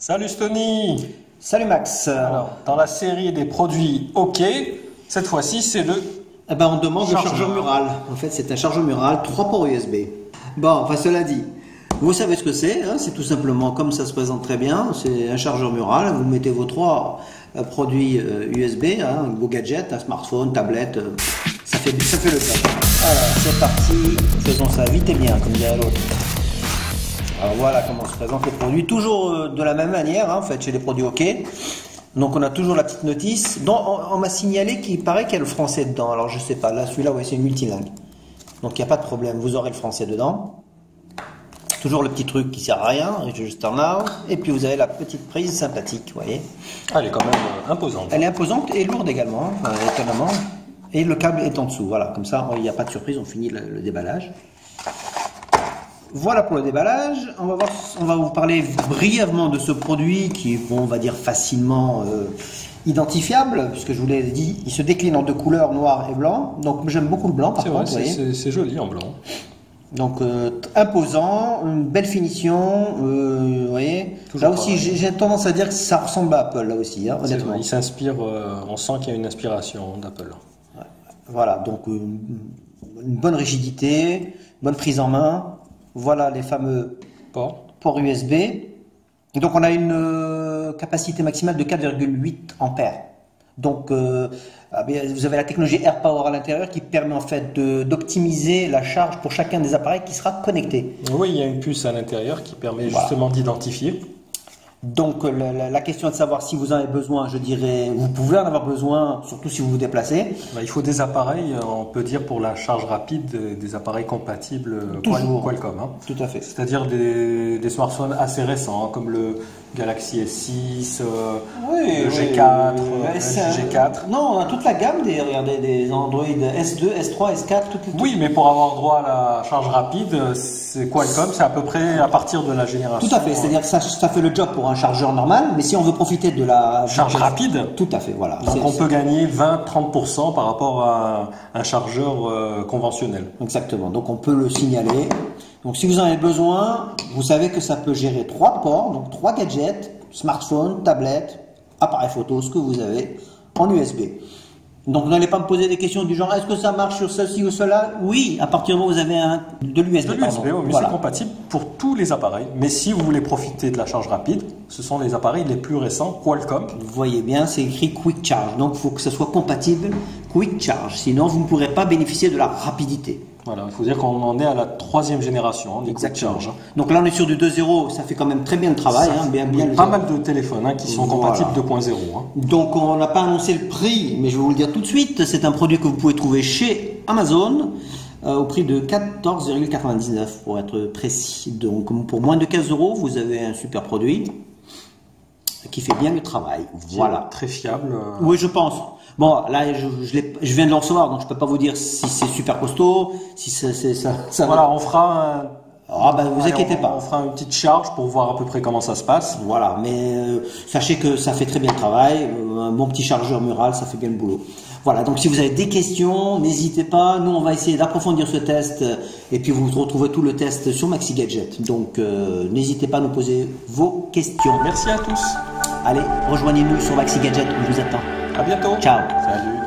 Salut Stony Salut Max Alors, dans la série des produits OK, cette fois-ci c'est le... Eh ben, on demande Chargeur. le chargeur mural. En fait, c'est un chargeur mural, 3 ports USB. Bon, enfin, cela dit, vous savez ce que c'est, hein, c'est tout simplement comme ça se présente très bien, c'est un chargeur mural, vous mettez vos trois euh, produits euh, USB, hein, vos gadgets, un smartphone, tablette, euh, ça, fait, ça fait le job. Alors, c'est parti, faisons ça vite et bien, comme dirait l'autre. Alors voilà comment se présentent les produits, toujours euh, de la même manière, hein, en fait, chez les produits OK. Donc on a toujours la petite notice. dont on, on m'a signalé qu'il paraît qu'il y a le français dedans. Alors je sais pas, là celui-là, ouais, c'est multilingue. Donc il n'y a pas de problème, vous aurez le français dedans. Toujours le petit truc qui sert à rien, juste en now. Et puis vous avez la petite prise sympathique, vous voyez. Ah, elle est quand même euh, imposante. Elle est imposante et lourde également, hein, étonnamment. Et le câble est en dessous, voilà. Comme ça, il n'y a pas de surprise, on finit le, le déballage. Voilà pour le déballage. On va, voir, on va vous parler brièvement de ce produit qui est, bon, on va dire, facilement euh, identifiable, puisque je vous l'ai dit, il se décline en deux couleurs, noir et blanc. Donc j'aime beaucoup le blanc, par contre. c'est- joli en blanc. Donc euh, imposant, une belle finition, euh, vous voyez. Toujours là aussi, j'ai tendance à dire que ça ressemble à Apple, là aussi, hein, honnêtement. vrai, Il s'inspire, on sent qu'il y a une inspiration d'Apple. Voilà, donc une bonne rigidité, bonne prise en main. Voilà les fameux ports USB. Et donc on a une euh, capacité maximale de 4,8 ampères. Donc euh, ah bien, vous avez la technologie AirPower à l'intérieur qui permet en fait d'optimiser la charge pour chacun des appareils qui sera connecté. Oui, il y a une puce à l'intérieur qui permet Voilà. justement d'identifier. Donc euh, la, la- la question est de savoir si vous en avez besoin, je dirais, vous pouvez en avoir besoin, surtout si vous vous déplacez. Bah, il faut des appareils, euh, on peut dire pour la charge rapide, des appareils compatibles euh, Toujours. Qualcomm. hein. Tout à fait. C'est-à-dire des, des smartphones assez récents, hein, comme le Galaxy S6, euh, le G4, euh, LG G4. Non, on a toute la gamme des, regardez, des Android S2, S3, S4, toutes les Oui, mais pour avoir droit à la charge rapide, c'est Qualcomm, c'est à peu près à partir de la génération. Tout à fait, c'est-à-dire que ça, ça fait le job pour un chargeur normal, mais si on veut profiter de la Charge rapide. tout à fait, voilà. Donc on peut gagner 20-30% par rapport à un chargeur euh, conventionnel. Exactement, donc on peut le signaler. Donc si vous en avez besoin, vous savez que ça peut gérer trois ports, donc trois gadgets, smartphone, tablette, appareil photo, ce que vous avez, en USB. Donc vous n'allez pas me poser des questions du genre est-ce que ça marche sur ceci ou cela Oui, à partir du moment où vous avez un, de l'USB. De l'USB, pardon. mais Voilà. c'est compatible pour tous les appareils. Mais si vous voulez profiter de la charge rapide, ce sont les appareils les plus récents Qualcomm. Vous voyez bien, c'est écrit Quick Charge. Donc il faut que ce soit compatible Quick Charge. Sinon, vous ne pourrez pas bénéficier de la rapidité. Voilà, il faut dire qu'on en est à la troisième génération hein, des quick charge. hein. Donc là, on est sur du 2.0. Ça fait quand même très bien le travail. hein, bien, bien pas mal de téléphones hein, qui sont Voilà. compatibles 2.0. hein. Donc on n'a pas annoncé le prix, mais je vais vous le dire tout de suite. C'est un produit que vous pouvez trouver chez Amazon euh, au prix de 14,99 pour être précis. Donc pour moins de 15 euros, vous avez un super produit qui fait bien le travail. Voilà. Très fiable. euh, Oui, je pense. Bon, là, je, je, viens de le recevoir, donc je peux pas vous dire si c'est super costaud, si c'est c'est- ça, ça va. Voilà, on fera un- Ah ben, vous Allez, inquiétez on- pas. On fera une petite charge pour voir à peu près comment ça se passe. Voilà, mais euh, sachez que ça fait très bien le travail. Euh, un bon petit chargeur mural, ça fait bien le boulot. Voilà, donc si vous avez des questions, n'hésitez pas. Nous, on va essayer d'approfondir ce test euh, et puis vous retrouvez tout le test sur Maxi Gadget. Donc, euh, n'hésitez pas à nous poser vos questions. Merci à tous. Allez, rejoignez-nous sur Maxi Gadget, on vous attend. À bientôt. Ciao. Salut.